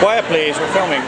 Quiet please, we're filming.